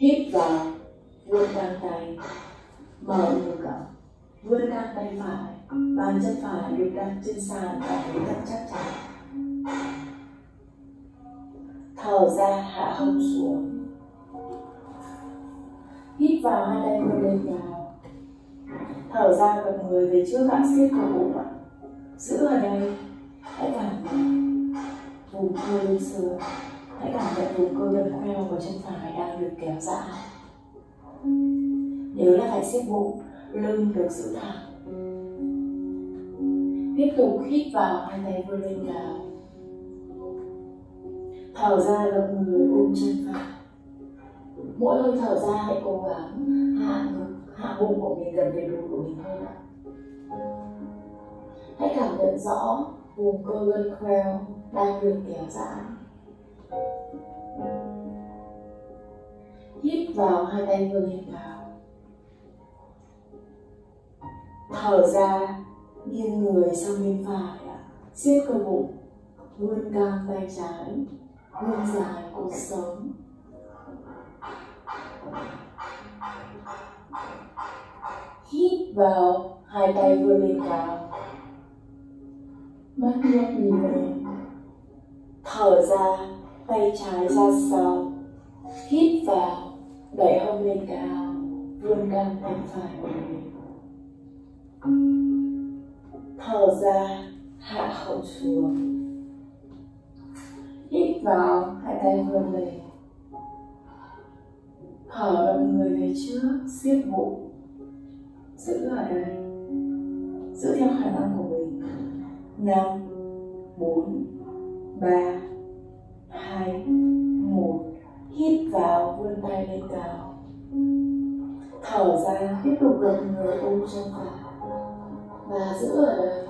hít vào vươn căng tay. Mở ngực rộng vươn căng tay phải. Bàn chân phải được đặt trên sàn và thấy thật chắc chắn. Thở ra, hạ hông xuống. Hít vào hai tay vươn lên cao. Thở ra gập người về trước gãy siết cổ bụng ạ giữ ở đây, hãy cảm nhận vùng cơ lên sườn hãy cảm nhận vùng cơ gân queo của chân phải đang được kéo giãn nhớ là phải siết bụng, lưng được giữ thẳng. Tiếp tục hít vào hai tay vươn lên cao thở ra gập người ôm chân phải. Mỗi hơi thở ra hãy cố gắng hạ ngực, hạ bụng của mình gần về đùi của mình hơn ạ. Hãy cảm nhận rõ vùng cơ gân khoeo đang được kéo giãn hít vào, hai tay vừa lên cao thở ra, nghiêng người sang bên phải siết cơ bụng, vươn căng tay trái, vươn dài cuộc sống. Hít vào, hai tay vươn lên cao. Mắt nhắm nhìn lên thở ra, tay trái ra sau. Hít vào đẩy hông lên cao, vươn căng tay phải của mình. Thở ra, hạ hậu xuống. Hít vào, hai tay vươn lên. Thở động người về trước, siết bụng. Giữ ở đây. Giữ theo khả năng của mình. Năm, bốn, ba, hai, một. Hít vào, vươn tay lên cao. Thở ra tiếp tục gập người ôm chân vào. Và giữ ở đây